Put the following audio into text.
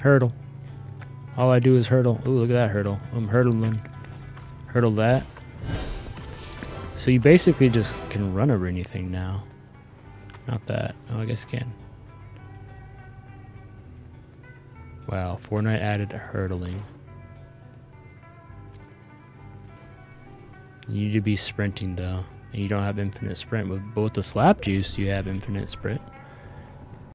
Hurdle. All I do is hurdle. Ooh, look at that hurdle. I'm hurdling. Hurdle that. So you basically just can run over anything now. Not that. Oh, I guess you can. Wow, Fortnite added hurdling. You need to be sprinting though. And you don't have infinite sprint. With both the slap juice, you have infinite sprint.